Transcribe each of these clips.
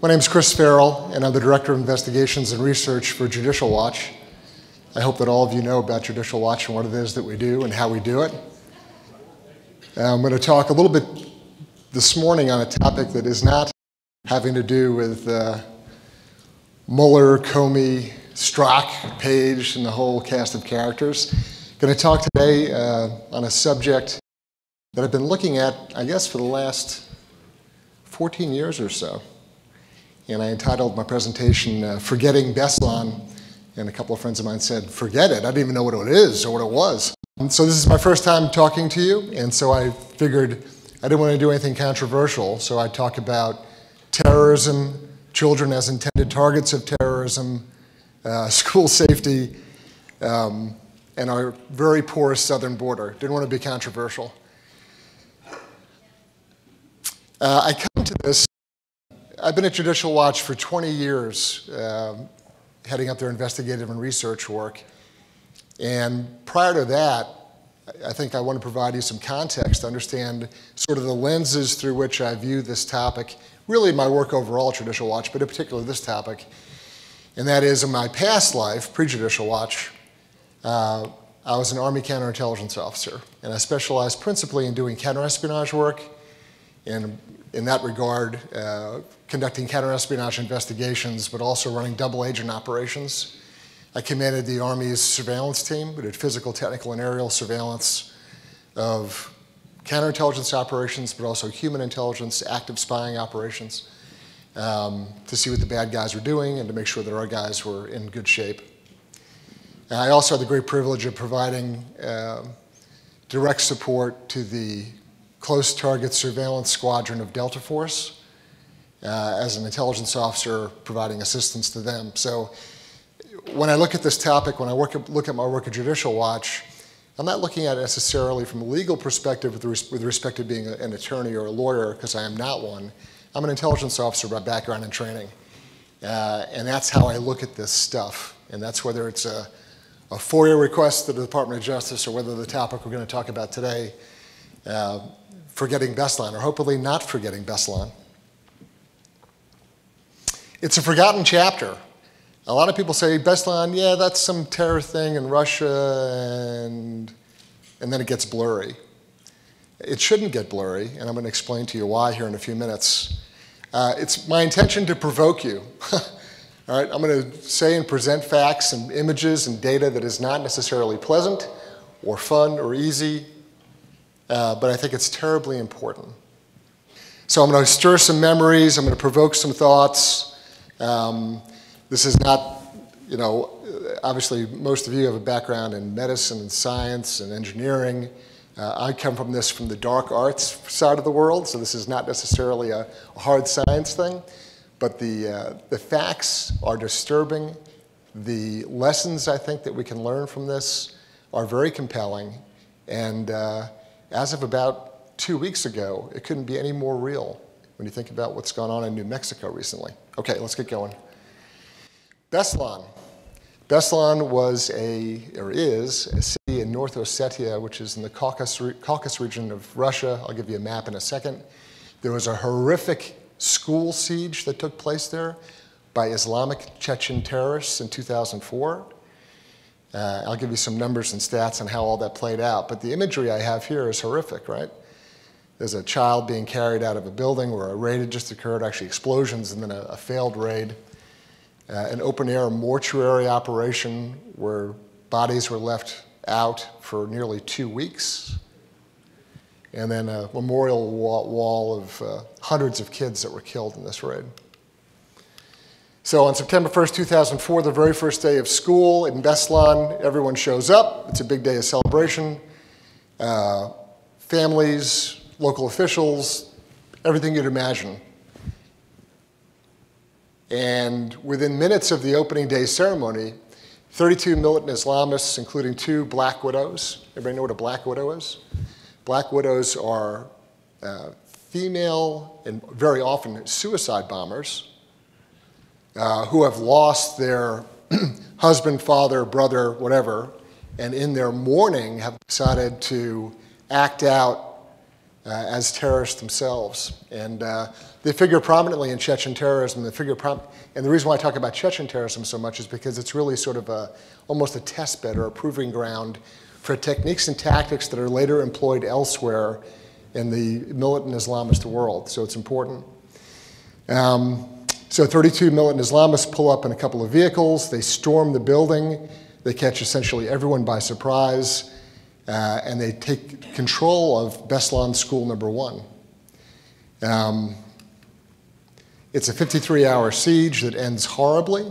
My name is Chris Farrell, and I'm the Director of Investigations and Research for Judicial Watch. I hope that all of you know about Judicial Watch and what it is that we do and how we do it. Uh, I'm going to talk a little bit this morning on a topic that is not having to do with uh, Mueller, Comey, Strzok, Page, and the whole cast of characters. I'm Going to talk today uh, on a subject that I've been looking at, I guess, for the last 14 years or so. And I entitled my presentation, uh, Forgetting Beslan. And a couple of friends of mine said, Forget it. I didn't even know what it is or what it was. And so this is my first time talking to you. And so I figured I didn't want to do anything controversial. So I'd talk about terrorism, children as intended targets of terrorism, uh, school safety, um, and our very porous southern border. Didn't want to be controversial. Uh, I come to this, I've been at Judicial Watch for 20 years, um, heading up their investigative and research work. And prior to that, I think I want to provide you some context to understand sort of the lenses through which I view this topic, really my work overall at Judicial Watch, but in particular this topic. And that is in my past life, pre-Judicial Watch, uh, I was an Army counterintelligence officer, and I specialized principally in doing counterespionage work and in that regard, uh, conducting counterespionage investigations, but also running double agent operations. I commanded the Army's surveillance team. We did physical, technical, and aerial surveillance of counterintelligence operations, but also human intelligence, active spying operations, um, to see what the bad guys were doing and to make sure that our guys were in good shape. And I also had the great privilege of providing uh, direct support to the close target surveillance squadron of Delta Force uh, as an intelligence officer providing assistance to them. So when I look at this topic, when I work look at my work at Judicial Watch, I'm not looking at it necessarily from a legal perspective with, res with respect to being a, an attorney or a lawyer, because I am not one. I'm an intelligence officer by background and training. Uh, and that's how I look at this stuff. And that's whether it's a, a FOIA request to the Department of Justice or whether the topic we're going to talk about today uh, forgetting Beslan, or hopefully not forgetting Beslan. It's a forgotten chapter. A lot of people say Beslan, yeah, that's some terror thing in Russia, and, and then it gets blurry. It shouldn't get blurry, and I'm going to explain to you why here in a few minutes. Uh, it's my intention to provoke you. All right, I'm going to say and present facts and images and data that is not necessarily pleasant or fun or easy uh, but I think it's terribly important. So I'm going to stir some memories, I'm going to provoke some thoughts. Um, this is not, you know, obviously most of you have a background in medicine and science and engineering. Uh, I come from this from the dark arts side of the world, so this is not necessarily a, a hard science thing, but the, uh, the facts are disturbing. The lessons I think that we can learn from this are very compelling, and uh, as of about two weeks ago, it couldn't be any more real when you think about what's gone on in New Mexico recently. Okay, let's get going. Beslan. Beslan was a, or is, a city in North Ossetia, which is in the Caucasus, Caucasus region of Russia. I'll give you a map in a second. There was a horrific school siege that took place there by Islamic Chechen terrorists in 2004. Uh, I'll give you some numbers and stats on how all that played out. But the imagery I have here is horrific, right? There's a child being carried out of a building where a raid had just occurred, actually explosions and then a, a failed raid. Uh, an open air mortuary operation where bodies were left out for nearly two weeks. And then a memorial wall, wall of uh, hundreds of kids that were killed in this raid. So on September 1st, 2004, the very first day of school in Beslan, everyone shows up. It's a big day of celebration. Uh, families, local officials, everything you'd imagine. And within minutes of the opening day ceremony, 32 militant Islamists, including two black widows. Everybody know what a black widow is? Black widows are uh, female and very often suicide bombers uh, who have lost their husband, father, brother, whatever, and in their mourning have decided to act out uh, as terrorists themselves. And uh, they figure prominently in Chechen terrorism. They figure prom- and the reason why I talk about Chechen terrorism so much is because it's really sort of a, almost a test bed or a proving ground for techniques and tactics that are later employed elsewhere in the militant Islamist world. So it's important. Um, so 32 militant Islamists pull up in a couple of vehicles. They storm the building. They catch essentially everyone by surprise. Uh, and they take control of Beslan School Number One. Um, it's a 53 hour siege that ends horribly.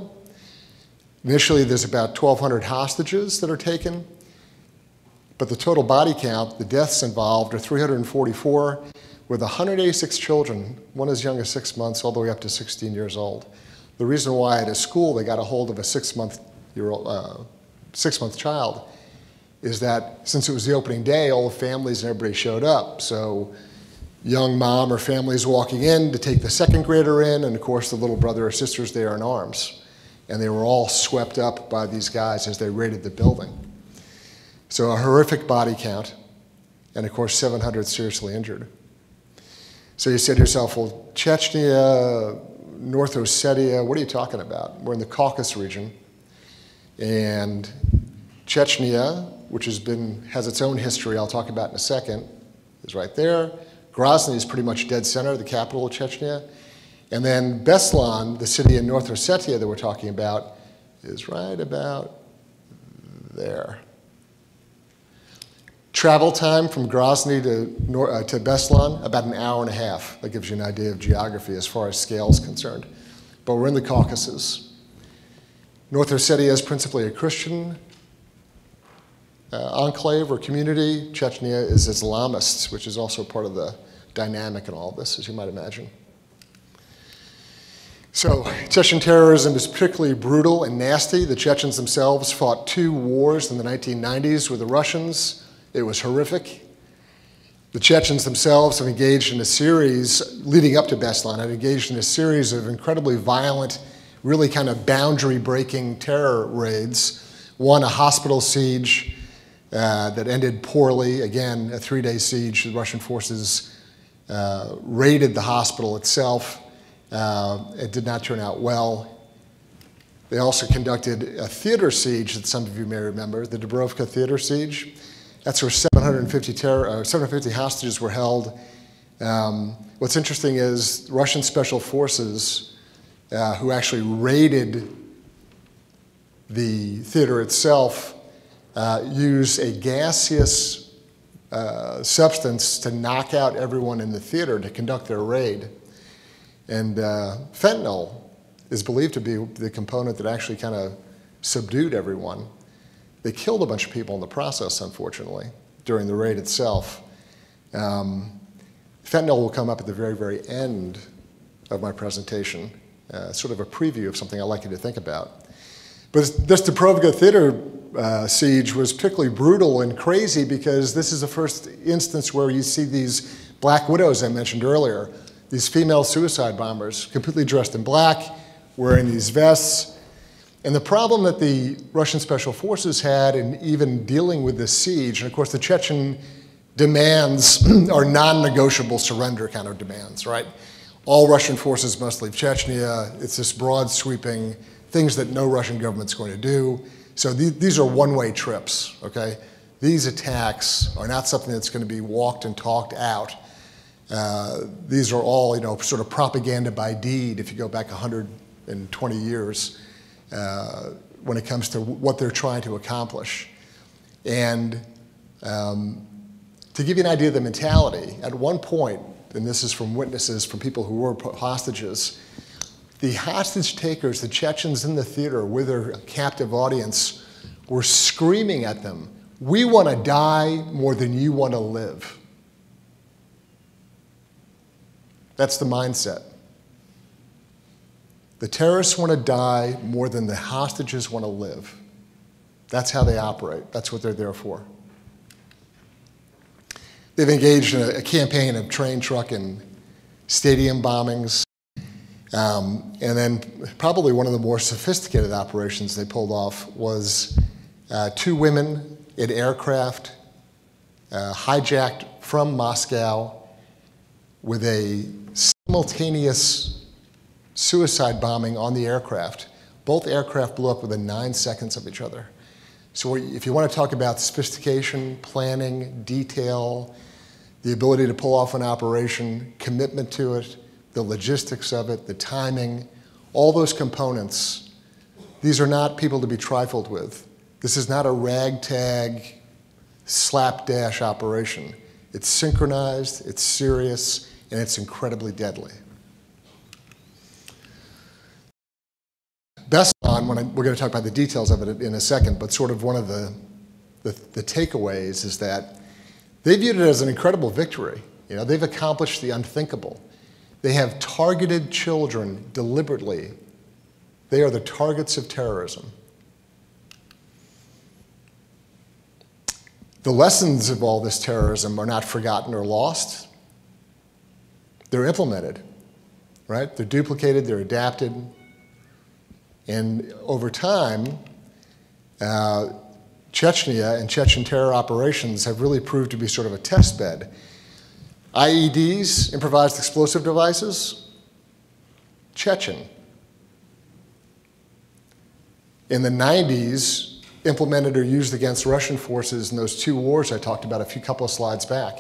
Initially, there's about 1,200 hostages that are taken, but the total body count, the deaths involved, are 344, with 186 children, one as young as six months, all the way up to 16 years old. The reason why at a school they got a hold of a six month, year old, uh, six month child is that since it was the opening day, all the families and everybody showed up. So young mom or families walking in to take the second grader in, and of course the little brother or sisters there in arms. And they were all swept up by these guys as they raided the building. So a horrific body count, and of course 700 seriously injured. So you say to yourself, well, Chechnya, North Ossetia, what are you talking about? We're in the Caucasus region. And Chechnya, which has been, has its own history I'll talk about in a second, is right there. Grozny is pretty much dead center, the capital of Chechnya. And then Beslan, the city in North Ossetia that we're talking about, is right about there. Travel time from Grozny to, uh, to Beslan, about an hour and a half. That gives you an idea of geography as far as scale is concerned. But we're in the Caucasus. North Ossetia is principally a Christian uh, enclave or community. Chechnya is Islamists, which is also part of the dynamic in all of this, as you might imagine. So, Chechen terrorism is particularly brutal and nasty. The Chechens themselves fought two wars in the 1990s with the Russians. It was horrific. The Chechens themselves have engaged in a series, leading up to Beslan, have engaged in a series of incredibly violent, really kind of boundary breaking terror raids. One, a hospital siege uh, that ended poorly. Again, a three day siege. The Russian forces uh, raided the hospital itself. Uh, it did not turn out well. They also conducted a theater siege that some of you may remember, the Dubrovka theater siege. That's where 750, terror, uh, 750 hostages were held. Um, what's interesting is Russian special forces uh, who actually raided the theater itself uh, used a gaseous uh, substance to knock out everyone in the theater to conduct their raid. And uh, fentanyl is believed to be the component that actually kind of subdued everyone. They killed a bunch of people in the process, unfortunately, during the raid itself. Um, fentanyl will come up at the very, very end of my presentation, uh, sort of a preview of something I'd like you to think about. But this Dubrovka Theater uh, siege was particularly brutal and crazy because this is the first instance where you see these black widows I mentioned earlier, these female suicide bombers, completely dressed in black, wearing these vests. And the problem that the Russian special forces had in even dealing with this siege, and of course the Chechen demands are non-negotiable surrender kind of demands, right? All Russian forces must leave Chechnya. It's this broad sweeping things that no Russian government's going to do. So these are one-way trips, okay? These attacks are not something that's going to be walked and talked out. Uh, these are all, you know, sort of propaganda by deed if you go back 120 years when it comes to what they're trying to accomplish. And um, to give you an idea of the mentality, at one point, and this is from witnesses from people who were hostages, the hostage takers, the Chechens in the theater with their captive audience, were screaming at them, We want to die more than you want to live. That's the mindset. The terrorists want to die more than the hostages want to live. That's how they operate. That's what they're there for. They've engaged in a, campaign of train, truck, and stadium bombings. Um, and then probably one of the more sophisticated operations they pulled off was uh, two women in aircraft uh, hijacked from Moscow with a simultaneous suicide bombing on the aircraft. Both aircraft blew up within nine seconds of each other. So, if you want to talk about sophistication, planning, detail, the ability to pull off an operation, commitment to it, the logistics of it, the timing, all those components, these are not people to be trifled with. This is not a ragtag, slapdash operation. It's synchronized, it's serious, and it's incredibly deadly. Beslan, when I, we're going to talk about the details of it in a second, but sort of one of the, the, the takeaways is that they viewed it as an incredible victory. You know, they've accomplished the unthinkable. They have targeted children deliberately. They are the targets of terrorism. The lessons of all this terrorism are not forgotten or lost. They're implemented, right? They're duplicated, they're adapted. And over time, uh, Chechnya and Chechen terror operations have really proved to be sort of a test bed. IEDs, improvised explosive devices, Chechen. In the 90s, implemented or used against Russian forces in those two wars I talked about a few couple of slides back.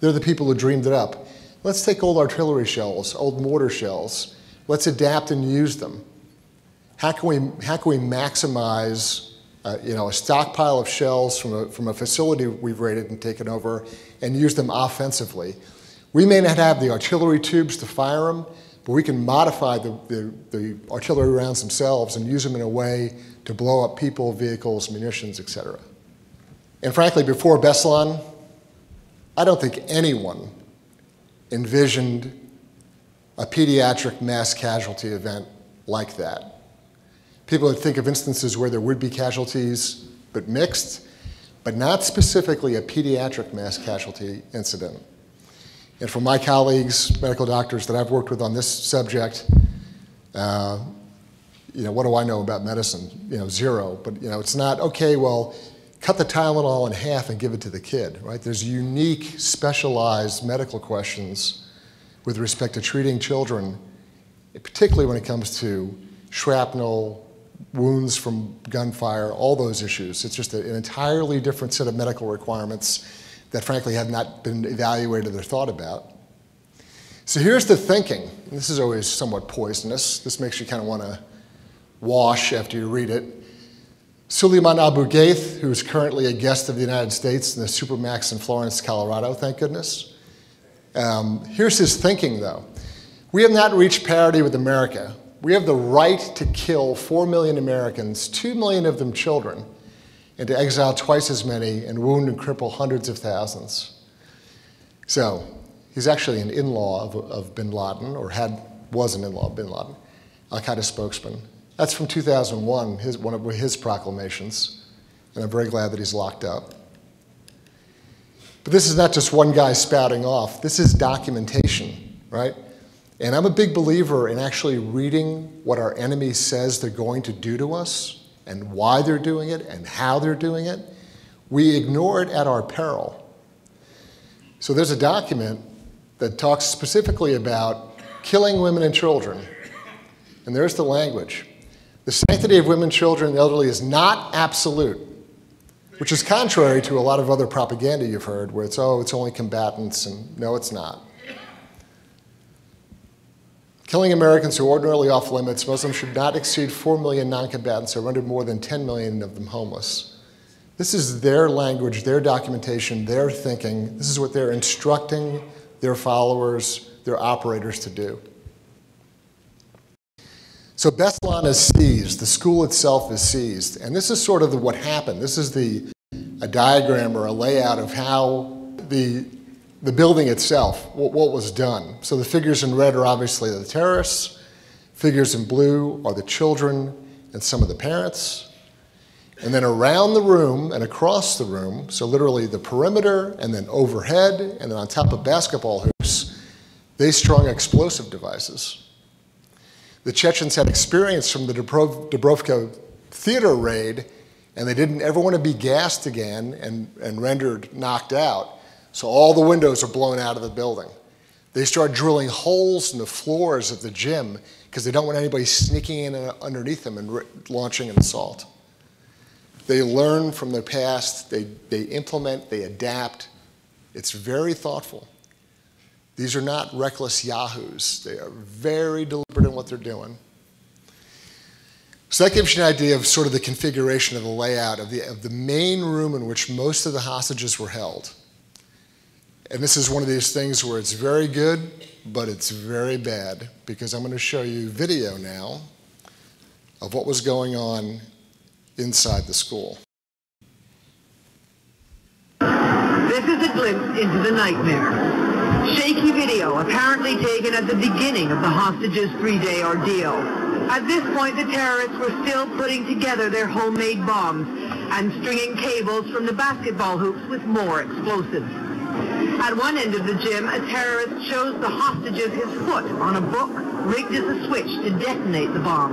They're the people who dreamed it up. Let's take old artillery shells, old mortar shells. Let's adapt and use them. How can we, how can we maximize uh, you know, a stockpile of shells from a, from a facility we've raided and taken over and use them offensively? We may not have the artillery tubes to fire them, but we can modify the, the, the artillery rounds themselves and use them in a way to blow up people, vehicles, munitions, etc. And frankly, before Beslan, I don't think anyone envisioned a pediatric mass casualty event like that. People would think of instances where there would be casualties, but mixed, but not specifically a pediatric mass casualty incident. And for my colleagues, medical doctors that I've worked with on this subject, uh, you know, what do I know about medicine? You know, zero. But you know, it's not okay. Well, cut the Tylenol in half and give it to the kid, right? There's unique, specialized medical questions with respect to treating children, particularly when it comes to shrapnel, wounds from gunfire, all those issues. It's just an entirely different set of medical requirements that frankly have not been evaluated or thought about. So here's the thinking. This is always somewhat poisonous. This makes you kind of want to wash after you read it. Suleiman Abu Ghaith, who's currently a guest of the United States in the Supermax in Florence, Colorado, thank goodness. Um, here's his thinking, though. We have not reached parity with America, we have the right to kill 4 million Americans, 2 million of them children, and to exile twice as many and wound and cripple hundreds of thousands. So, he's actually an in law of, of, bin Laden, or had, was an in law of bin Laden, Al Qaeda spokesman. That's from 2001, his, one of his proclamations, and I'm very glad that he's locked up. But this is not just one guy spouting off, this is documentation, right? And I'm a big believer in actually reading what our enemy says they're going to do to us and why they're doing it and how they're doing it. We ignore it at our peril. So there's a document that talks specifically about killing women and children. And there's the language. The sanctity of women, children, and elderly is not absolute, which is contrary to a lot of other propaganda you've heard where it's, oh, it's only combatants, and no, it's not. Killing Americans who are ordinarily off limits, Muslims should not exceed 4 million non-combatants or render more than 10 million of them homeless. This is their language, their documentation, their thinking. This is what they're instructing their followers, their operators to do. So Beslan is seized. The school itself is seized. And this is sort of the, what happened. This is the, a diagram or a layout of how the the building itself, what, what was done. So the figures in red are obviously the terrorists, figures in blue are the children and some of the parents. And then around the room and across the room, so literally the perimeter and then overhead and then on top of basketball hoops, they strung explosive devices. The Chechens had experience from the Dubrovka theater raid, and they didn't ever want to be gassed again and, and rendered knocked out. So all the windows are blown out of the building. They start drilling holes in the floors of the gym because they don't want anybody sneaking in underneath them and launching an assault. They learn from their past, they, they implement, they adapt. It's very thoughtful. These are not reckless yahoos. They are very deliberate in what they're doing. So that gives you an idea of sort of the configuration of the layout of the, of the main room in which most of the hostages were held. And this is one of these things where it's very good, but it's very bad, because I'm going to show you video now of what was going on inside the school. This is a glimpse into the nightmare. Shaky video apparently taken at the beginning of the hostages' three-day ordeal. At this point, the terrorists were still putting together their homemade bombs and stringing cables from the basketball hoops with more explosives. At one end of the gym, a terrorist shows the hostages his foot on a book rigged as a switch to detonate the bomb.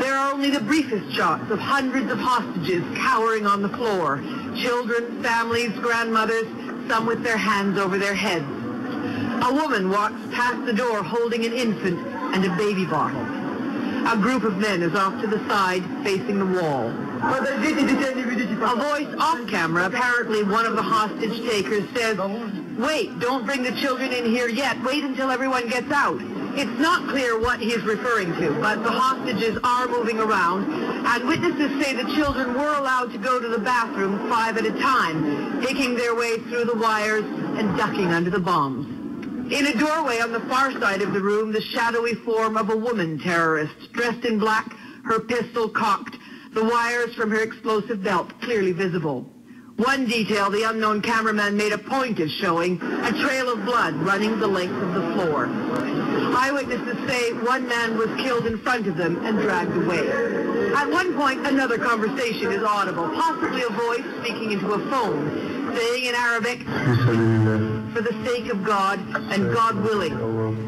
There are only the briefest shots of hundreds of hostages cowering on the floor. Children, families, grandmothers, some with their hands over their heads. A woman walks past the door holding an infant and a baby bottle. A group of men is off to the side, facing the wall. A voice off camera, apparently one of the hostage takers, says, wait, don't bring the children in here yet. Wait until everyone gets out. It's not clear what he's referring to, but the hostages are moving around, and witnesses say the children were allowed to go to the bathroom five at a time, picking their way through the wires and ducking under the bombs. In a doorway on the far side of the room, the shadowy form of a woman terrorist, dressed in black, her pistol cocked, the wires from her explosive belt clearly visible. One detail the unknown cameraman made a point of showing, a trail of blood running the length of the floor. Eyewitnesses say one man was killed in front of them and dragged away. At one point, another conversation is audible, possibly a voice speaking into a phone, saying in Arabic, for the sake of God and God willing.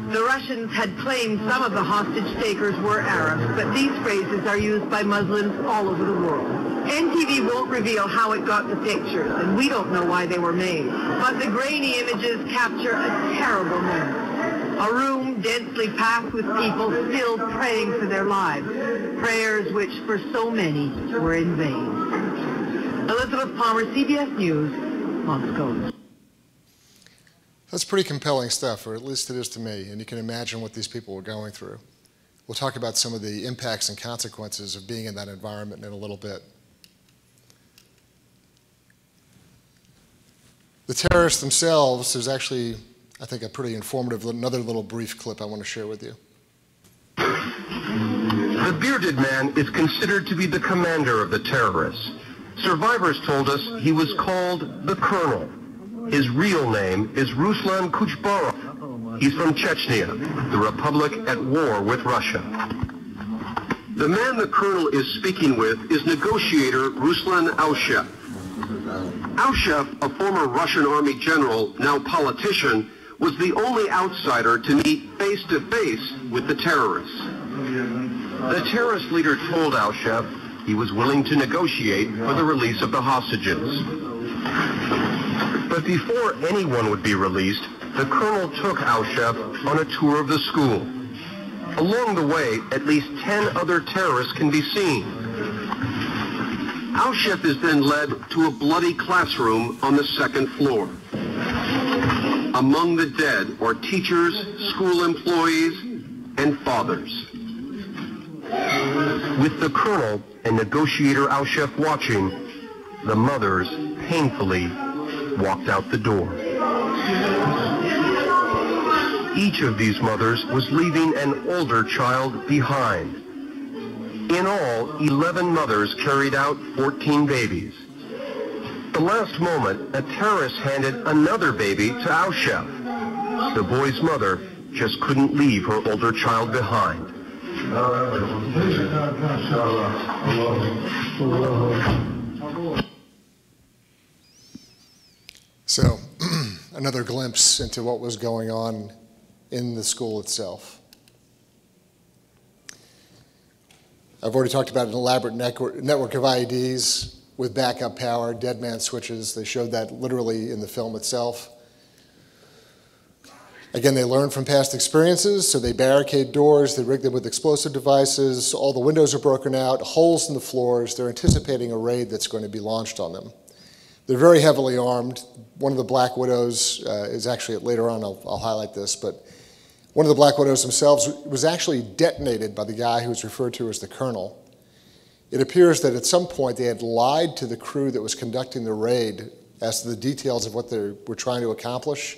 The Russians had claimed some of the hostage takers were Arabs, but these phrases are used by Muslims all over the world. NTV won't reveal how it got the pictures, and we don't know why they were made. But the grainy images capture a terrible moment. A room densely packed with people still praying for their lives, prayers which for so many were in vain. Elizabeth Palmer, CBS News, Moscow. That's pretty compelling stuff, or at least it is to me, and you can imagine what these people were going through. We'll talk about some of the impacts and consequences of being in that environment in a little bit. The terrorists themselves, there's actually, I think, a pretty informative, another little brief clip I want to share with you. The bearded man is considered to be the commander of the terrorists. Survivors told us he was called the Colonel. His real name is Ruslan Kuchbarov. He's from Chechnya, the republic at war with Russia. The man the colonel is speaking with is negotiator Ruslan Aushev. Aushev, a former Russian army general, now politician, was the only outsider to meet face-to-face with the terrorists. The terrorist leader told Aushev he was willing to negotiate for the release of the hostages. But before anyone would be released, the colonel took Aushev on a tour of the school. Along the way, at least 10 other terrorists can be seen. Aushev is then led to a bloody classroom on the second floor. Among the dead are teachers, school employees, and fathers. With the colonel and negotiator Aushev watching, the mothers painfully walked out the door. Each of these mothers was leaving an older child behind. In all, 11 mothers carried out 14 babies. The last moment, a terrorist handed another baby to Aushev. The boy's mother just couldn't leave her older child behind. So, another glimpse into what was going on in the school itself. I've already talked about an elaborate network of IEDs with backup power, dead man switches. They showed that literally in the film itself. Again, they learn from past experiences, so they barricade doors, they rig them with explosive devices, all the windows are broken out, holes in the floors. They're anticipating a raid that's going to be launched on them. They're very heavily armed. One of the Black Widows uh, is actually, later on, I'll, I'll highlight this, but one of the Black Widows themselves was actually detonated by the guy who was referred to as the Colonel. It appears that at some point they had lied to the crew that was conducting the raid as to the details of what they were trying to accomplish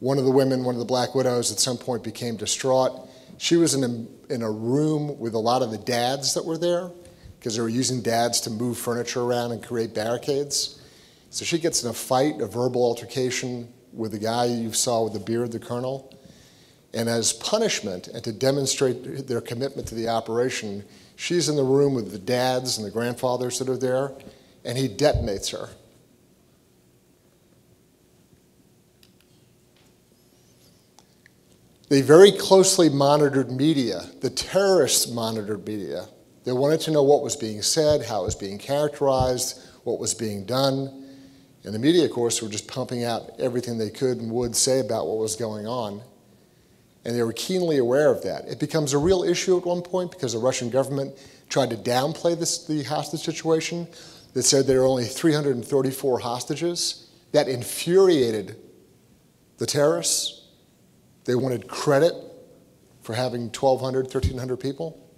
one of the women, one of the Black Widows, at some point became distraught. She was in a, in a room with a lot of the dads that were there because they were using dads to move furniture around and create barricades. So she gets in a fight, a verbal altercation with the guy you saw with the beard, the colonel. And as punishment and to demonstrate their commitment to the operation, she's in the room with the dads and the grandfathers that are there, and he detonates her. They very closely monitored media. The terrorists monitored media. They wanted to know what was being said, how it was being characterized, what was being done. And the media, of course, were just pumping out everything they could and would say about what was going on. And they were keenly aware of that. It becomes a real issue at one point because the Russian government tried to downplay this, the hostage situation. They said there were only 334 hostages. That infuriated the terrorists. They wanted credit for having 1,200, 1,300 people.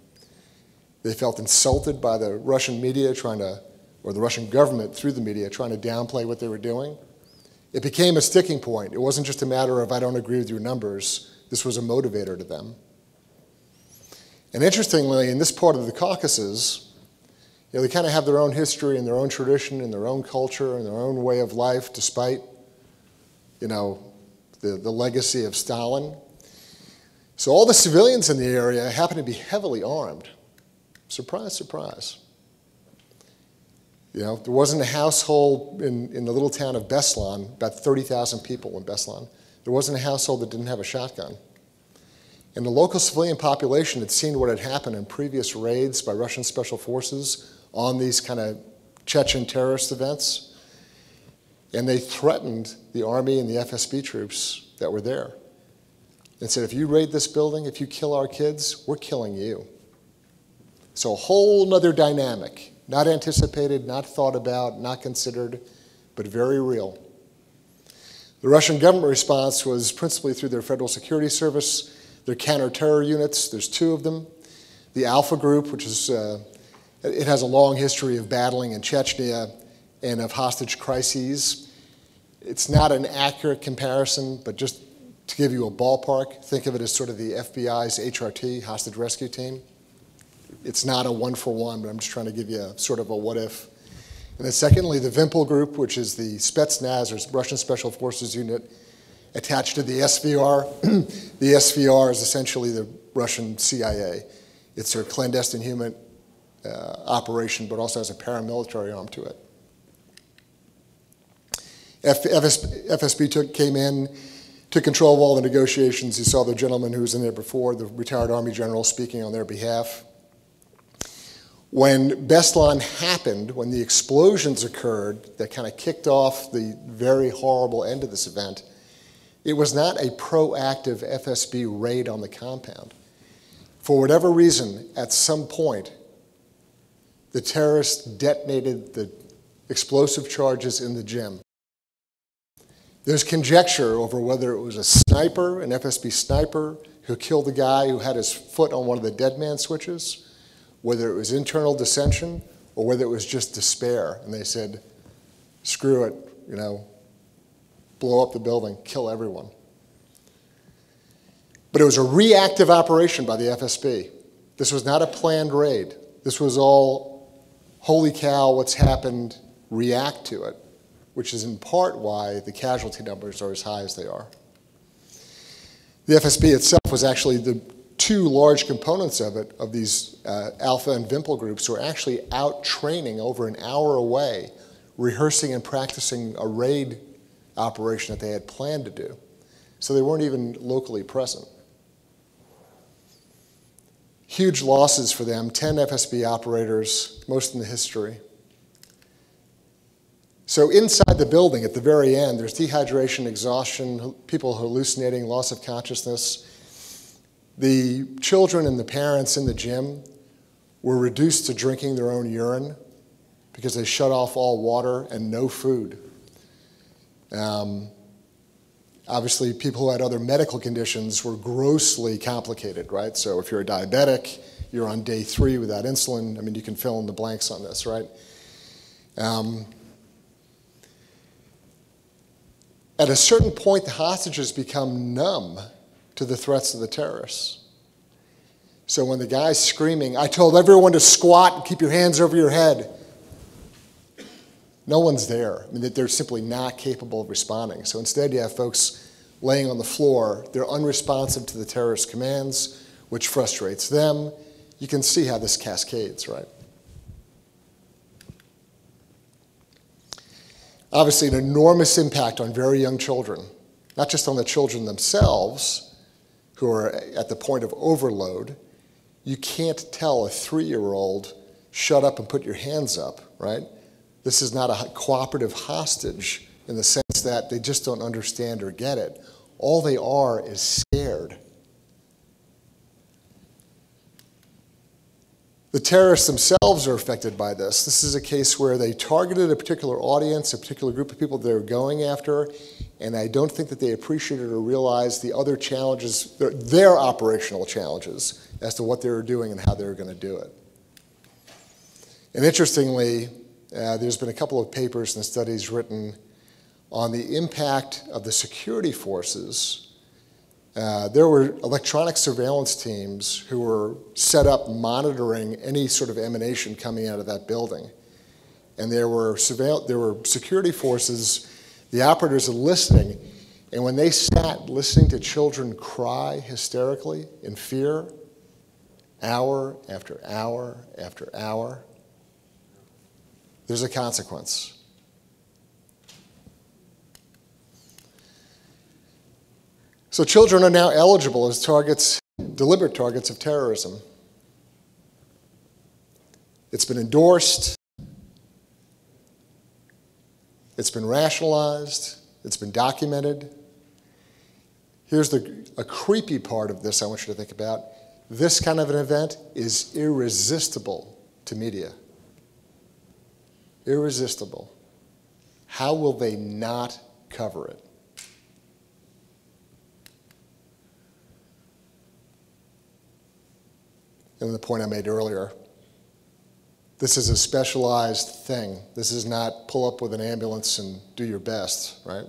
They felt insulted by the Russian media trying to, or the Russian government through the media trying to downplay what they were doing. It became a sticking point. It wasn't just a matter of, I don't agree with your numbers. This was a motivator to them. And interestingly, in this part of the Caucasus, you know, they kind of have their own history and their own tradition and their own culture and their own way of life, despite, you know, the, the legacy of Stalin. So all the civilians in the area happen to be heavily armed. Surprise, surprise. You know, there wasn't a household in, in the little town of Beslan, about 30,000 people in Beslan. There wasn't a household that didn't have a shotgun. And the local civilian population had seen what had happened in previous raids by Russian special forces on these kind of Chechen terrorist events. And they threatened the Army and the FSB troops that were there and said, if you raid this building, if you kill our kids, we're killing you. So a whole other dynamic, not anticipated, not thought about, not considered, but very real. The Russian government response was principally through their Federal Security Service, their counterterror units, there's two of them. The Alpha Group, which is, uh, it has a long history of battling in Chechnya and of hostage crises. It's not an accurate comparison, but just to give you a ballpark, think of it as sort of the FBI's HRT, hostage rescue team. It's not a one for one, but I'm just trying to give you a, sort of a what if. And then secondly, the Vimpel Group, which is the Spetsnaz, or Russian Special Forces unit, attached to the SVR. the SVR is essentially the Russian CIA. It's a clandestine human uh, operation, but also has a paramilitary arm to it. F- FSB, took, came in, took control of all the negotiations. You saw the gentleman who was in there before, the retired Army general, speaking on their behalf. When Beslan happened, when the explosions occurred that kind of kicked off the very horrible end of this event, it was not a proactive FSB raid on the compound. For whatever reason, at some point, the terrorists detonated the explosive charges in the gym. There's conjecture over whether it was a sniper, an FSB sniper, who killed the guy who had his foot on one of the dead man switches, whether it was internal dissension, or whether it was just despair. And they said, screw it, you know, blow up the building, kill everyone. But it was a reactive operation by the FSB. This was not a planned raid. This was all, holy cow, what's happened, react to it which is in part why the casualty numbers are as high as they are. The FSB itself was actually the two large components of it, of these uh, Alpha and Vimpel groups, were actually out training over an hour away, rehearsing and practicing a raid operation that they had planned to do. So they weren't even locally present. Huge losses for them 10 FSB operators, most in the history. So inside the building, at the very end, there's dehydration, exhaustion, people hallucinating, loss of consciousness. The children and the parents in the gym were reduced to drinking their own urine because they shut off all water and no food. Um, obviously, people who had other medical conditions were grossly complicated, right? So if you're a diabetic, you're on day three without insulin. I mean, you can fill in the blanks on this, right? Um, at a certain point, the hostages become numb to the threats of the terrorists. So when the guy's screaming, I told everyone to squat and keep your hands over your head. No one's there. I mean, they're simply not capable of responding. So instead, you have folks laying on the floor. They're unresponsive to the terrorist commands, which frustrates them. You can see how this cascades, right? Obviously, an enormous impact on very young children, not just on the children themselves, who are at the point of overload. You can't tell a three year old, shut up and put your hands up, right? This is not a cooperative hostage in the sense that they just don't understand or get it. All they are is scared. The terrorists themselves are affected by this. This is a case where they targeted a particular audience, a particular group of people they were going after, and I don't think that they appreciated or realized the other challenges, their, their operational challenges, as to what they were doing and how they were going to do it. And interestingly, uh, there's been a couple of papers and studies written on the impact of the security forces. Uh, there were electronic surveillance teams who were set up monitoring any sort of emanation coming out of that building. And there were, surveil- there were security forces, the operators are listening, and when they sat listening to children cry hysterically in fear, hour after hour after hour, there's a consequence. So children are now eligible as targets, deliberate targets of terrorism. It's been endorsed, it's been rationalized, it's been documented. Here's the, a creepy part of this I want you to think about. This kind of an event is irresistible to media irresistible. How will they not cover it? And the point I made earlier this is a specialized thing. This is not pull up with an ambulance and do your best, right?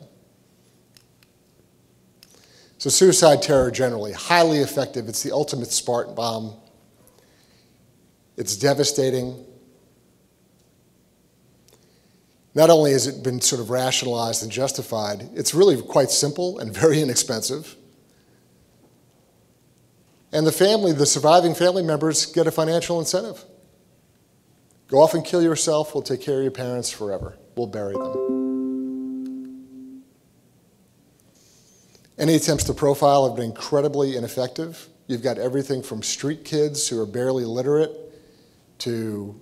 So, suicide terror generally, highly effective. It's the ultimate Spartan bomb. It's devastating. Not only has it been sort of rationalized and justified, it's really quite simple and very inexpensive. And the family, the surviving family members, get a financial incentive. Go off and kill yourself, we'll take care of your parents forever, we'll bury them. Any attempts to profile have been incredibly ineffective. You've got everything from street kids who are barely literate to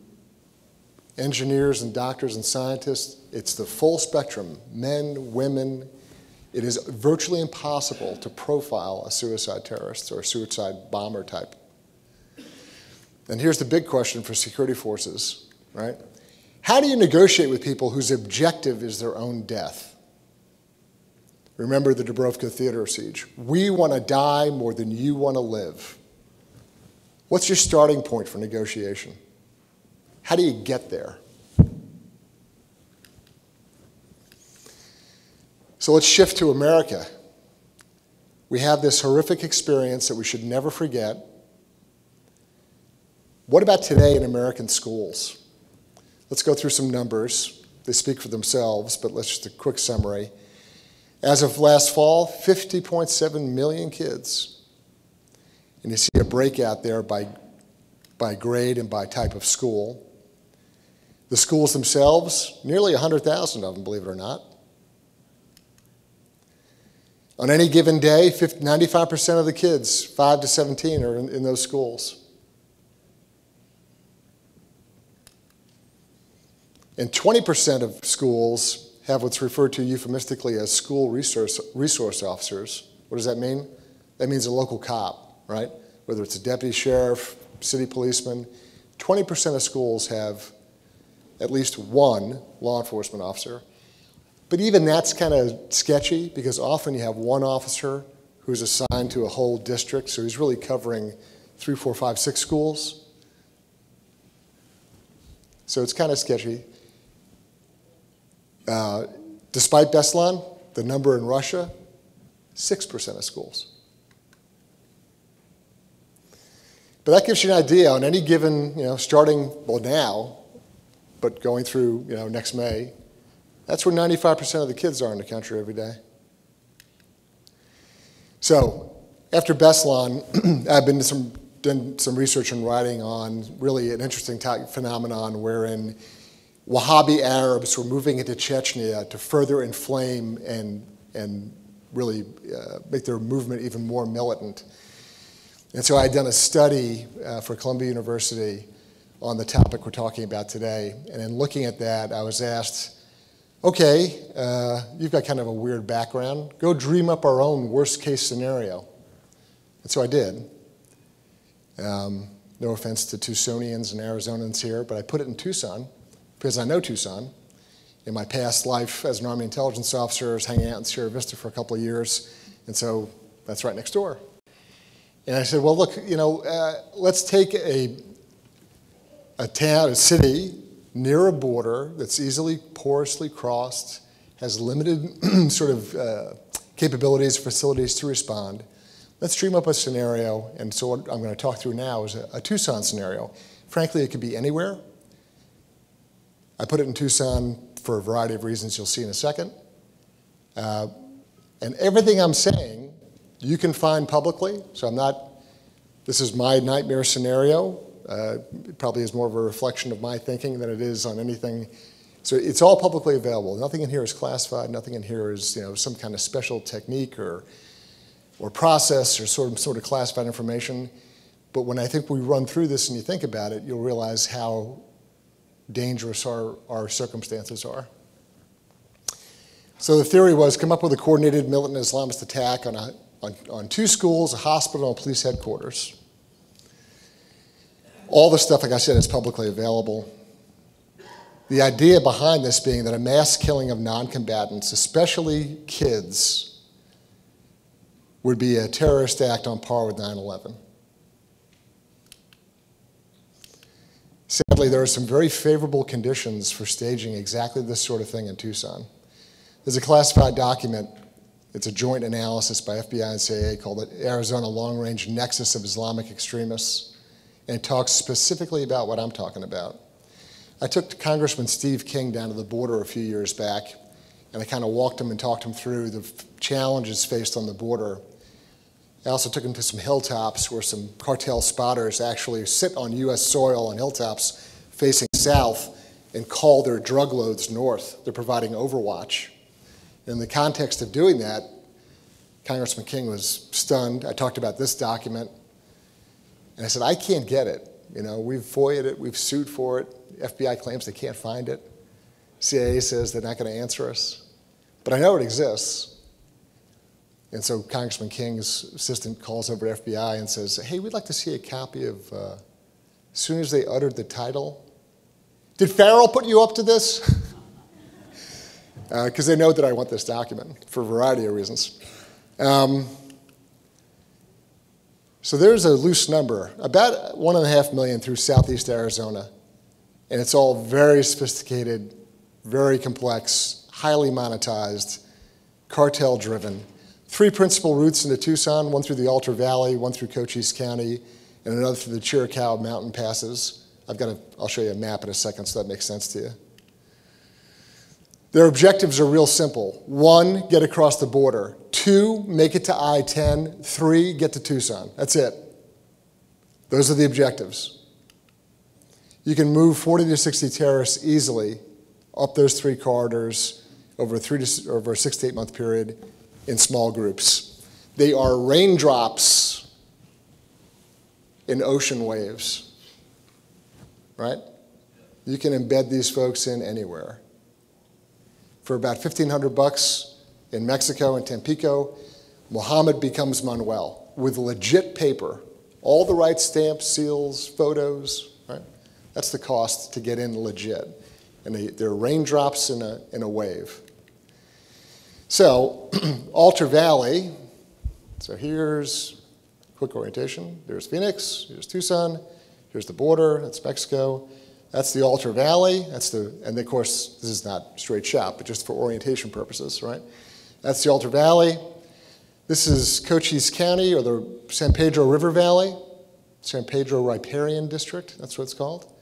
engineers and doctors and scientists. It's the full spectrum men, women. It is virtually impossible to profile a suicide terrorist or a suicide bomber type. And here's the big question for security forces, right? How do you negotiate with people whose objective is their own death? Remember the Dubrovka theater siege. We want to die more than you want to live. What's your starting point for negotiation? How do you get there? So let's shift to America. We have this horrific experience that we should never forget. What about today in American schools? Let's go through some numbers. They speak for themselves, but let's just a quick summary. As of last fall, 50.7 million kids. And you see a breakout there by, by grade and by type of school. The schools themselves, nearly 100,000 of them, believe it or not. On any given day, 95% of the kids, 5 to 17, are in, in those schools. And 20% of schools have what's referred to euphemistically as school resource, resource officers. What does that mean? That means a local cop, right? Whether it's a deputy sheriff, city policeman. 20% of schools have at least one law enforcement officer. But even that's kind of sketchy because often you have one officer who's assigned to a whole district, so he's really covering three, four, five, six schools. So it's kind of sketchy. Uh, despite Beslan, the number in Russia, 6% of schools. But that gives you an idea on any given, you know, starting, well, now, but going through, you know, next May, that's where 95% of the kids are in the country every day. So after Beslan, I've been some, done some research and writing on really an interesting phenomenon wherein Wahhabi Arabs were moving into Chechnya to further inflame and, and really uh, make their movement even more militant. And so I had done a study uh, for Columbia University on the topic we're talking about today. And in looking at that, I was asked, okay, uh, you've got kind of a weird background. Go dream up our own worst case scenario. And so I did. Um, no offense to Tucsonians and Arizonans here, but I put it in Tucson because I know Tucson. In my past life as an Army intelligence officer, I was hanging out in Sierra Vista for a couple of years, and so that's right next door. And I said, well, look, you know, uh, let's take a, a town, a city near a border that's easily porously crossed, has limited sort of uh, capabilities, facilities to respond. Let's dream up a scenario, and so what I'm going to talk through now is a, a Tucson scenario. Frankly, it could be anywhere. I put it in Tucson for a variety of reasons you'll see in a second. Uh, and everything I'm saying you can find publicly, so I'm not, this is my nightmare scenario. Uh, it probably is more of a reflection of my thinking than it is on anything. So it's all publicly available. Nothing in here is classified. Nothing in here is you know some kind of special technique or or process or sort of sort of classified information. But when I think we run through this and you think about it, you'll realize how dangerous our, our circumstances are. So the theory was come up with a coordinated militant Islamist attack on a on, on two schools, a hospital, and a police headquarters. All the stuff, like I said, is publicly available. The idea behind this being that a mass killing of non combatants, especially kids, would be a terrorist act on par with 9 11. Sadly, there are some very favorable conditions for staging exactly this sort of thing in Tucson. There's a classified document it's a joint analysis by FBI and CIA called the Arizona Long Range Nexus of Islamic Extremists, and it talks specifically about what I'm talking about. I took Congressman Steve King down to the border a few years back, and I kind of walked him and talked him through the challenges faced on the border. I also took him to some hilltops where some cartel spotters actually sit on U.S. soil on hilltops facing south and call their drug loads north. They're providing overwatch. In the context of doing that, Congressman King was stunned. I talked about this document, and I said, I can't get it. You know, we've FOIA'd it, we've sued for it. FBI claims they can't find it. CIA says they're not going to answer us. But I know it exists. And so Congressman King's assistant calls over to FBI and says, Hey, we'd like to see a copy of, uh, as soon as they uttered the title. Did Farrell put you up to this? because uh, they know that I want this document for a variety of reasons. Um, so there's a loose number, about one and a half million through southeast Arizona. And it's all very sophisticated, very complex, highly monetized, cartel driven. Three principal routes into Tucson one through the Altar Valley, one through Cochise County, and another through the Chiricahua mountain passes. I've got a, I'll show you a map in a second so that makes sense to you. Their objectives are real simple. One, get across the border. Two, make it to I 10. Three, get to Tucson. That's it. Those are the objectives. You can move 40 to 60 terrorists easily up those three corridors over a, three to, over a six to eight month period in small groups. They are raindrops in ocean waves, right? You can embed these folks in anywhere. For about 1500 bucks in Mexico and Tampico, Muhammad becomes Manuel with legit paper, all the right stamps, seals, photos, right? That's the cost to get in legit. And they, they're raindrops in a, in a wave. So, Altar Valley, so here's quick orientation. There's Phoenix, here's Tucson, here's the border, that's Mexico. That's the Altar Valley. That's the, and of course, this is not straight shot, but just for orientation purposes, right? That's the Altar Valley. This is Cochise County or the San Pedro River Valley, San Pedro Riparian District, that's what it's called.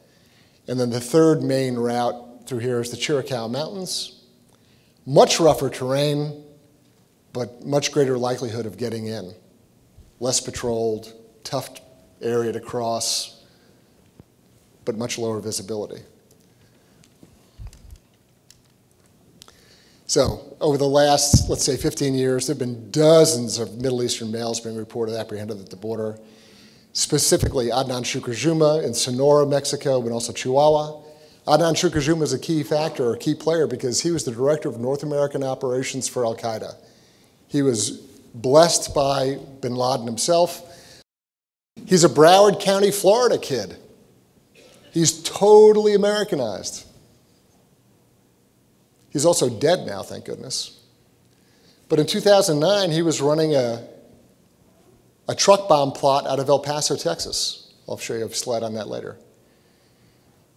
And then the third main route through here is the Chiricahua Mountains. Much rougher terrain, but much greater likelihood of getting in. Less patrolled, tough area to cross, but much lower visibility. So, over the last, let's say, 15 years, there have been dozens of Middle Eastern males being reported apprehended at the border. Specifically, Adnan Shukrijumah in Sonora, Mexico, but also Chihuahua. Adnan Shukrijumah is a key factor, or a key player, because he was the director of North American operations for Al Qaeda. He was blessed by bin Laden himself. He's a Broward County, Florida kid. He's totally Americanized. He's also dead now, thank goodness. But in 2009, he was running a, a truck bomb plot out of El Paso, Texas. I'll show you a slide on that later.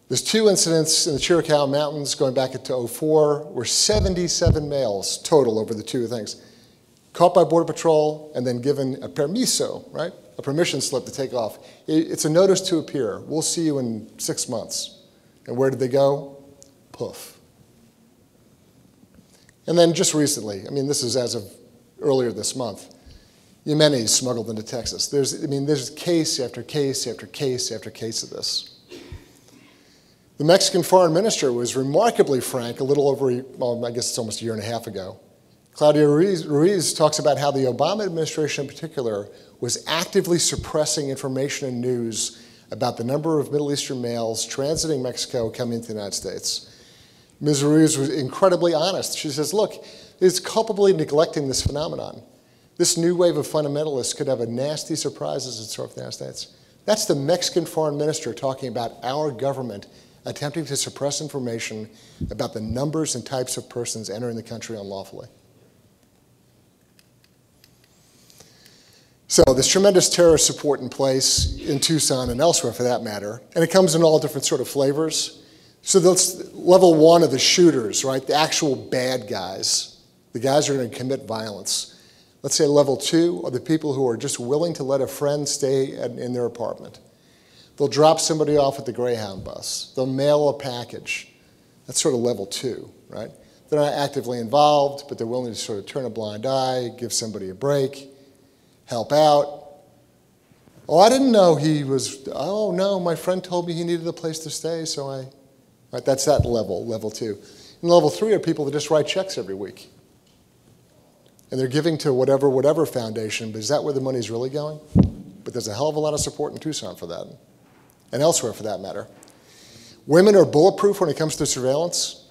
There's two incidents in the Chiricahua Mountains going back into 04 where 77 males total over the two things. Caught by Border Patrol and then given a permiso, right? A permission slip to take off. It's a notice to appear. We'll see you in six months. And where did they go? Poof. And then just recently, I mean, this is as of earlier this month, Yemenis smuggled into Texas. There's, I mean, there's case after case after case after case of this. The Mexican foreign minister was remarkably frank a little over, well, I guess it's almost a year and a half ago. Claudia Ruiz, talks about how the Obama administration in particular was actively suppressing information and news about the number of Middle Eastern males transiting Mexico coming into the United States. Ms. Ruiz was incredibly honest. She says, look, it's culpably neglecting this phenomenon. This new wave of fundamentalists could have a nasty surprises in South the United States. That's the Mexican foreign minister talking about our government attempting to suppress information about the numbers and types of persons entering the country unlawfully. So there's tremendous terrorist support in place in Tucson and elsewhere for that matter, and it comes in all different sort of flavors. So that's level one of the shooters, right? The actual bad guys, the guys who are going to commit violence. Let's say level two are the people who are just willing to let a friend stay in their apartment. They'll drop somebody off at the Greyhound bus. They'll mail a package. That's sort of level two, right? They're not actively involved, but they're willing to sort of turn a blind eye, give somebody a break, help out. Oh, I didn't know he was, oh no, my friend told me he needed a place to stay, so I, right, that's that level, level two. And level three are people that just write checks every week. And they're giving to whatever, whatever foundation, but is that where the money's really going? But there's a hell of a lot of support in Tucson for that and elsewhere for that matter. Women are bulletproof when it comes to surveillance.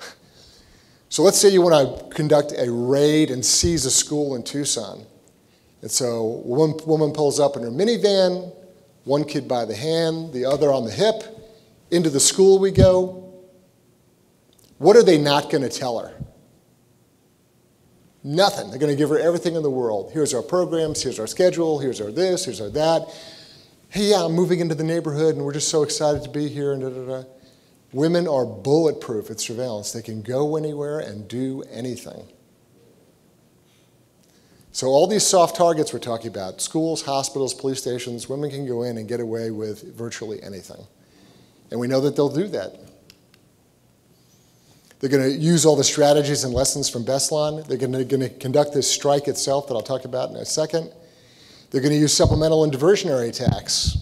So let's say you want to conduct a raid and seize a school in Tucson. And so one woman pulls up in her minivan, one kid by the hand, the other on the hip. Into the school we go. What are they not going to tell her? Nothing. They're going to give her everything in the world. Here's our programs, here's our schedule, here's our this, here's our that hey, yeah, I'm moving into the neighborhood and we're just so excited to be here and da da da. Women are bulletproof at surveillance. They can go anywhere and do anything. So, all these soft targets we're talking about schools, hospitals, police stations women can go in and get away with virtually anything. And we know that they'll do that. They're going to use all the strategies and lessons from Beslan. They're going to, going to conduct this strike itself that I'll talk about in a second. They're going to use supplemental and diversionary attacks.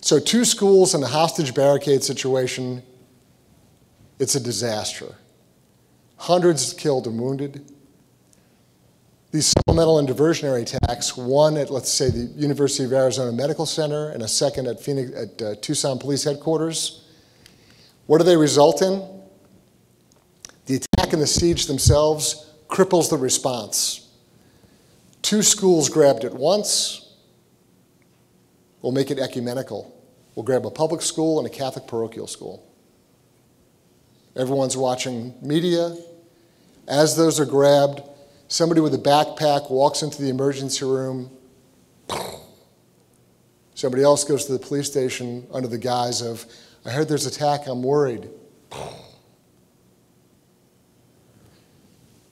So, two schools and a hostage barricade situation, it's a disaster. Hundreds killed and wounded. these supplemental and diversionary attacks, one at, let's say, the University of Arizona Medical Center and a second at, Phoenix, at uh, Tucson Police Headquarters, what do they result in? The attack and the siege themselves cripples the response. Two schools grabbed at once. We'll make it ecumenical. We'll grab a public school and a Catholic parochial school. Everyone's watching media. As those are grabbed, somebody with a backpack walks into the emergency room. Somebody else goes to the police station under the guise of, I heard there's attack, I'm worried.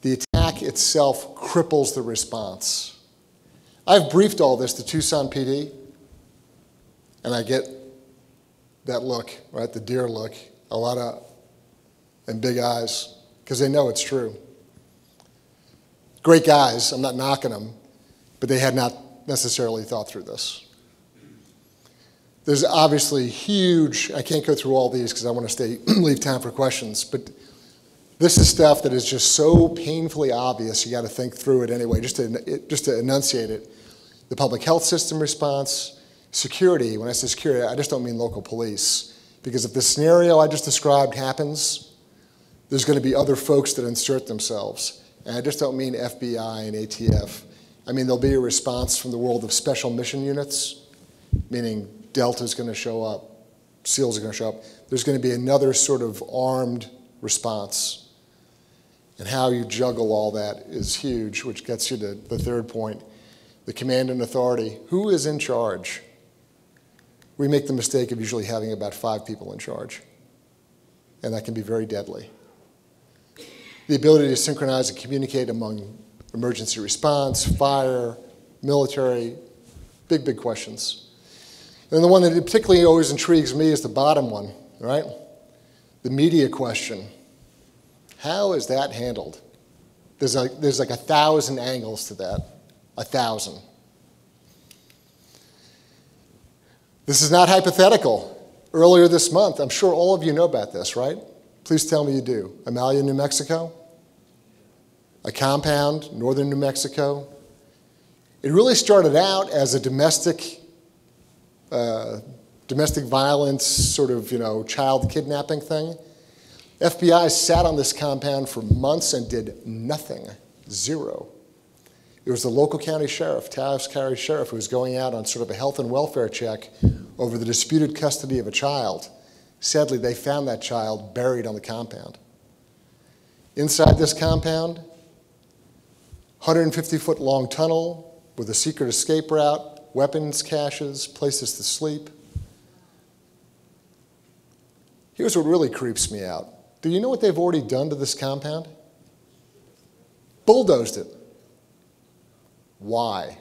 The attack itself cripples the response. I've briefed all this to Tucson PD, and I get that look, right? The deer look, a lot of, and big eyes, because they know it's true. Great guys, I'm not knocking them, but they had not necessarily thought through this. There's obviously huge, I can't go through all these because I want to stay, leave time for questions, but this is stuff that is just so painfully obvious, you got to think through it anyway, just to, just to enunciate it. The public health system response, security, when I say security, I just don't mean local police. Because if the scenario I just described happens, there's going to be other folks that insert themselves. And I just don't mean FBI and ATF. I mean, there'll be a response from the world of special mission units, meaning Delta's going to show up, SEALs are going to show up. There's going to be another sort of armed response. And how you juggle all that is huge, which gets you to the third point the command and authority. Who is in charge? we make the mistake of usually having about five people in charge, and that can be very deadly. The ability to synchronize and communicate among emergency response, fire, military, big, big questions. And the one that particularly always intrigues me is the bottom one, right? The media question. How is that handled? There's like, there's like a thousand angles to that, a thousand. This is not hypothetical. Earlier this month, I'm sure all of you know about this, right? Please tell me you do. Amalia, New Mexico, a compound, northern New Mexico. It really started out as a domestic, uh, domestic violence sort of, you know, child kidnapping thing. FBI sat on this compound for months and did nothing, zero. It was the local county sheriff, Taos County Sheriff, who was going out on sort of a health and welfare check over the disputed custody of a child. Sadly, they found that child buried on the compound. Inside this compound, 150 foot long tunnel with a secret escape route, weapons caches, places to sleep. Here's what really creeps me out. Do you know what they've already done to this compound? Bulldozed it. Why?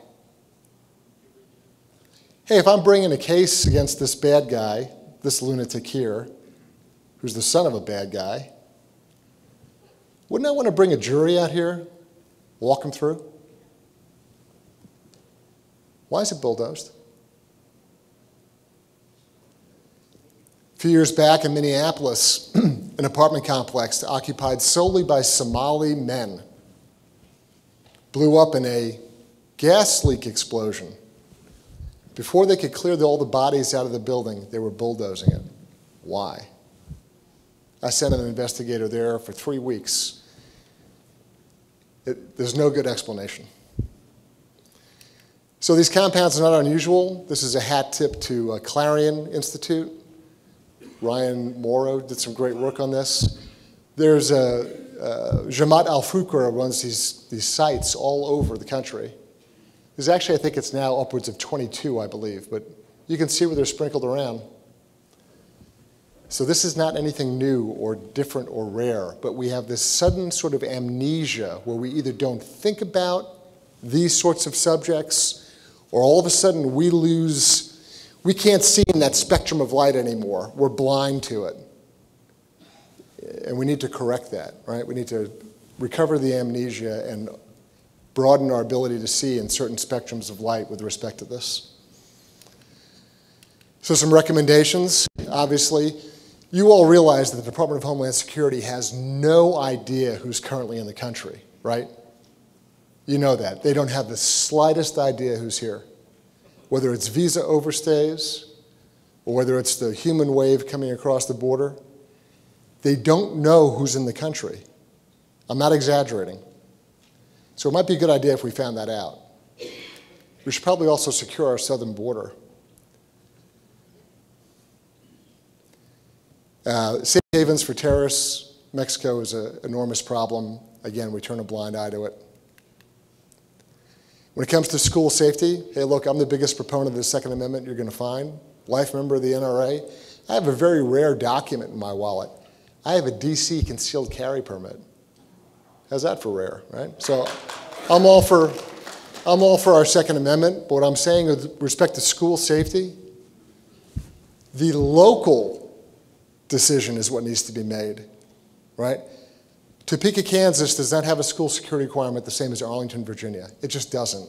Hey, if I'm bringing a case against this bad guy, this lunatic here, who's the son of a bad guy, wouldn't I want to bring a jury out here, walk him through? Why is it bulldozed? A few years back in Minneapolis, an apartment complex occupied solely by Somali men blew up in a gas leak explosion. Before they could clear all the bodies out of the building, they were bulldozing it. Why? I sent an investigator there for three weeks. It, there's no good explanation. So these compounds are not unusual. This is a hat tip to uh, Clarion Institute. Ryan Mauro did some great work on this. There's a, uh, Jamaat al-Fukra runs these, these sites all over the country. There's actually, I think it's now upwards of 22, I believe, but you can see where they're sprinkled around. So this is not anything new or different or rare, but we have this sudden sort of amnesia where we either don't think about these sorts of subjects or all of a sudden we lose, we can't see in that spectrum of light anymore. We're blind to it. And we need to correct that, right? We need to recover the amnesia and broaden our ability to see in certain spectrums of light with respect to this. So, some recommendations. Obviously, you all realize that the Department of Homeland Security has no idea who's currently in the country, right? You know that. They don't have the slightest idea who's here. Whether it's visa overstays or whether it's the human wave coming across the border, they don't know who's in the country. I'm not exaggerating. So it might be a good idea if we found that out. We should probably also secure our southern border. Uh, safe havens for terrorists, Mexico is an enormous problem. Again, we turn a blind eye to it. When it comes to school safety, hey, look, I'm the biggest proponent of the Second Amendment you're going to find. Life member of the NRA. I have a very rare document in my wallet. I have a DC concealed carry permit. How's that for rare, right? So I'm all for, I'm all for our Second Amendment, but what I'm saying with respect to school safety, the local decision is what needs to be made, right? Topeka, Kansas does not have a school security requirement the same as Arlington, Virginia. It just doesn't.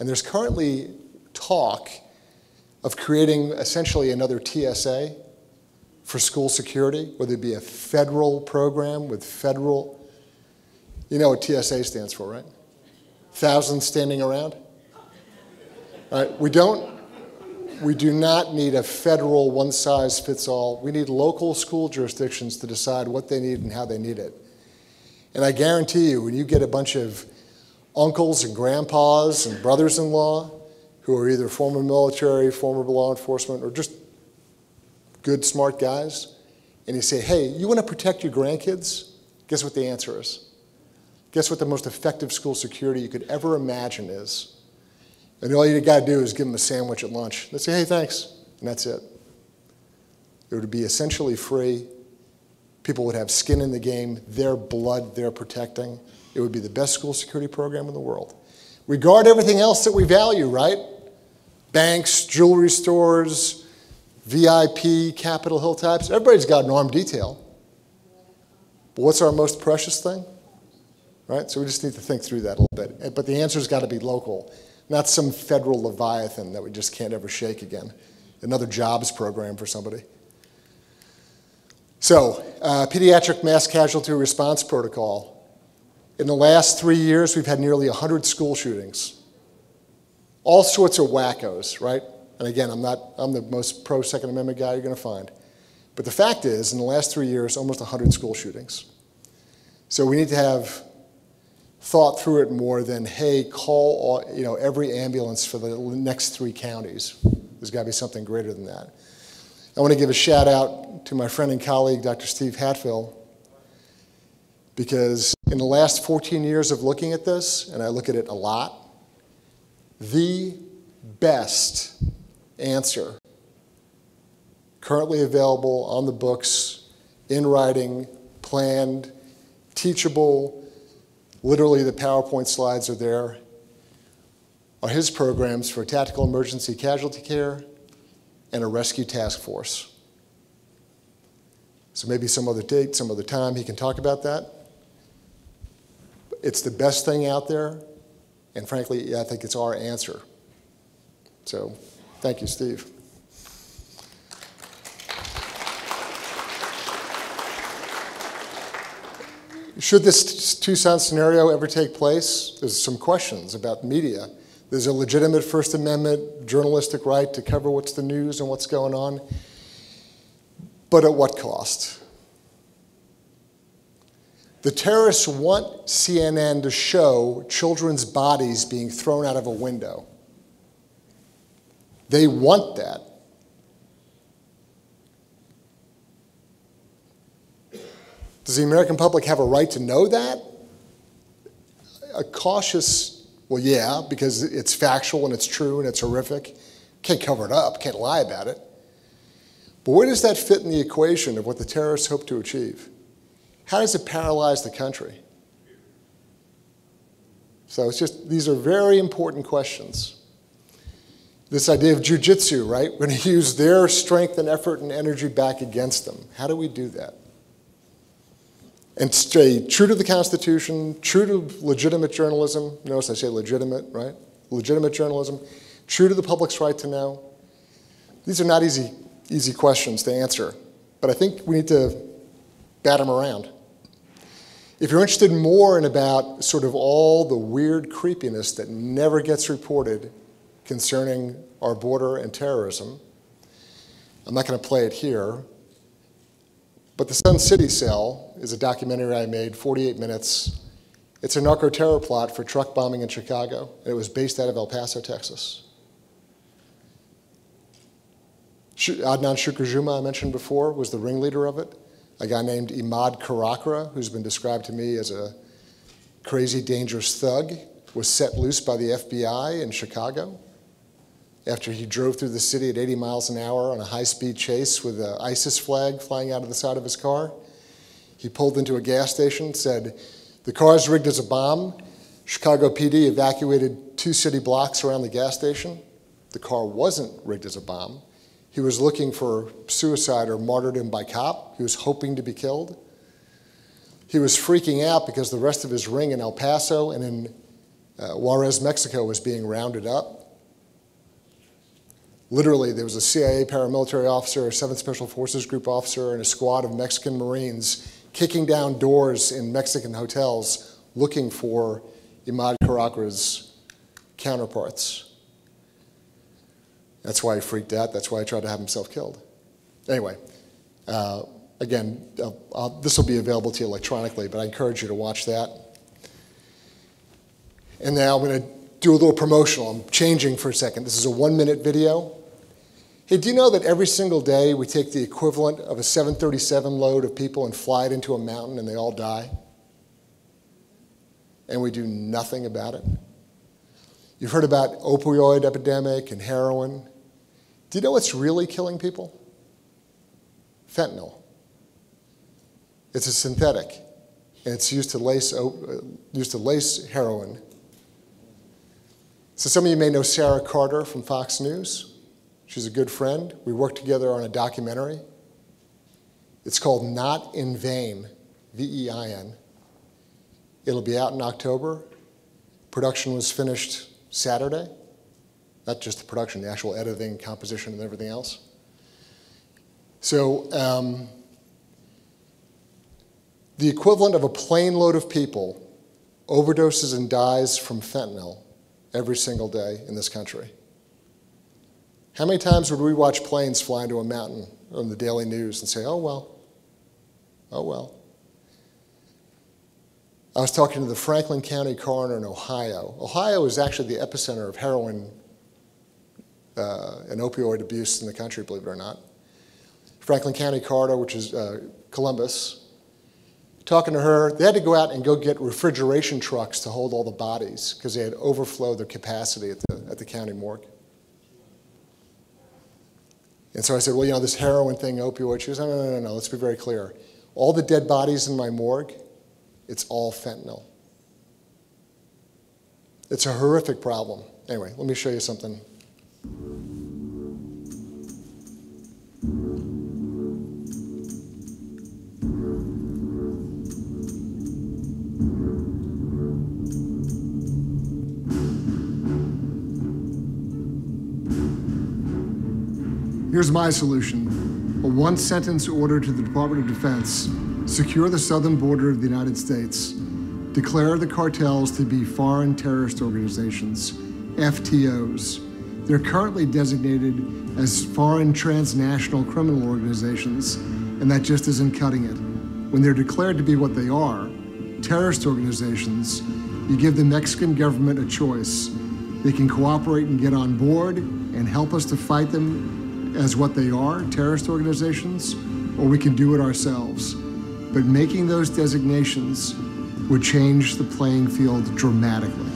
And there's currently talk of creating essentially another TSA for school security, whether it be a federal program with federal, you know what TSA stands for, right? Thousands standing around. All right, we don't, we do not need a federal one size fits all. We need local school jurisdictions to decide what they need and how they need it. And I guarantee you, when you get a bunch of uncles and grandpas and brothers in law who are either former military, former law enforcement, or just good, smart guys, and you say, hey, you want to protect your grandkids? Guess what the answer is? Guess what the most effective school security you could ever imagine is? And all you got to do is give them a sandwich at lunch. They say, hey, thanks. And that's it. It would be essentially free. People would have skin in the game, their blood they're protecting. It would be the best school security program in the world. Regard everything else that we value, right? Banks, jewelry stores, VIP, Capitol Hill types. Everybody's got an armed detail. But what's our most precious thing? Right? So we just need to think through that a little bit. But the answer's got to be local, not some federal leviathan that we just can't ever shake again. Another jobs program for somebody. So, uh, pediatric mass casualty response protocol. In the last three years, we've had nearly 100 school shootings. All sorts of wackos, right? And again, I'm not, I'm the most pro Second Amendment guy you're going to find. But the fact is, in the last three years, almost 100 school shootings. So we need to have thought through it more than, hey, call all, you know, every ambulance for the next three counties. There's got to be something greater than that. I want to give a shout out to my friend and colleague, Dr. Steve Hatfill, because in the last 14 years of looking at this, and I look at it a lot, the best answer currently available on the books, in writing, planned, teachable, literally the PowerPoint slides are there, are his programs for tactical emergency casualty care and a rescue task force. So maybe some other date, some other time, he can talk about that. It's the best thing out there, and frankly, I think it's our answer. So thank you, Steve. Should this Tucson scenario ever take place, there's some questions about media. There's a legitimate First Amendment journalistic right to cover what's the news and what's going on, but at what cost? The terrorists want CNN to show children's bodies being thrown out of a window. They want that. Does the American public have a right to know that? A cautious, well, yeah, because it's factual and it's true and it's horrific. Can't cover it up, can't lie about it. But where does that fit in the equation of what the terrorists hope to achieve? How does it paralyze the country? So it's just, these are very important questions. This idea of jujitsu, right? We're going to use their strength and effort and energy back against them. How do we do that? And stay true to the Constitution, true to legitimate journalism. Notice I say legitimate, right? Legitimate journalism, true to the public's right to know. These are not easy, easy questions to answer, but I think we need to bat them around. If you're interested more in about sort of all the weird creepiness that never gets reported concerning our border and terrorism, I'm not going to play it here, but The Sun City Cell is a documentary I made, 48 minutes. It's a narco terror plot for truck bombing in Chicago. It was based out of El Paso, Texas. Adnan Shukrijumah, I mentioned before, was the ringleader of it. A guy named Imad Karakra, who's been described to me as a crazy, dangerous thug, was set loose by the FBI in Chicago after he drove through the city at 80 miles an hour on a high speed chase with an ISIS flag flying out of the side of his car. He pulled into a gas station, said, The car's rigged as a bomb. Chicago PD evacuated two city blocks around the gas station. The car wasn't rigged as a bomb. He was looking for suicide or martyrdom by cop. He was hoping to be killed. He was freaking out because the rest of his ring in El Paso and in uh, Juarez, Mexico was being rounded up. Literally, there was a CIA paramilitary officer, a 7th Special Forces Group officer, and a squad of Mexican Marines kicking down doors in Mexican hotels looking for Imad Karakra's counterparts. That's why he freaked out. That's why he tried to have himself killed. Anyway, uh, again, uh, this will be available to you electronically, but I encourage you to watch that. And now I'm going to do a little promotional. I'm changing for a second. This is a one minute video. Hey, do you know that every single day we take the equivalent of a 737 load of people and fly it into a mountain and they all die? And we do nothing about it? You've heard about opioid epidemic and heroin. Do you know what's really killing people? Fentanyl. It's a synthetic, and it's used to lace, uh, used to lace heroin. So some of you may know Sarah Carter from Fox News. She's a good friend. We worked together on a documentary. It's called Not in Vein, V E I N. It'll be out in October. Production was finished Saturday. Not just the production, the actual editing, composition, and everything else. So, um, the equivalent of a plane load of people overdoses and dies from fentanyl every single day in this country. How many times would we watch planes fly into a mountain on the daily news and say, oh, well, oh, well? I was talking to the Franklin County coroner in Ohio. Ohio is actually the epicenter of heroin uh, and opioid abuse in the country, believe it or not. Franklin County coroner, which is uh, Columbus, talking to her, they had to go out and go get refrigeration trucks to hold all the bodies because they had overflowed their capacity at the, at the county morgue. And so I said, well, you know, this heroin thing, opioid. She goes, no, no, no, no, no, let's be very clear. All the dead bodies in my morgue, it's all fentanyl. It's a horrific problem. Anyway, let me show you something. Here's my solution a one sentence order to the Department of Defense secure the southern border of the United States, declare the cartels to be foreign terrorist organizations, FTOs. They're currently designated as foreign transnational criminal organizations, and that just isn't cutting it. When they're declared to be what they are, terrorist organizations, you give the Mexican government a choice. They can cooperate and get on board and help us to fight them as what they are, terrorist organizations, or we can do it ourselves. But making those designations would change the playing field dramatically.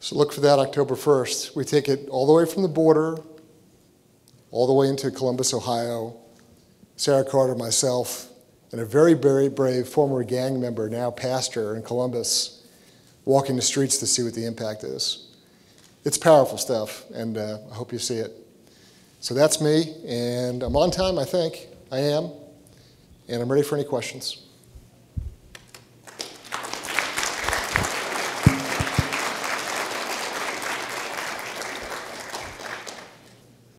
So look for that October 1st. We take it all the way from the border, all the way into Columbus, Ohio. Sarah Carter, myself, and a very, very brave former gang member, now pastor in Columbus, walking the streets to see what the impact is. It's powerful stuff, and uh, I hope you see it. So that's me, and I'm on time, I think. I am, and I'm ready for any questions.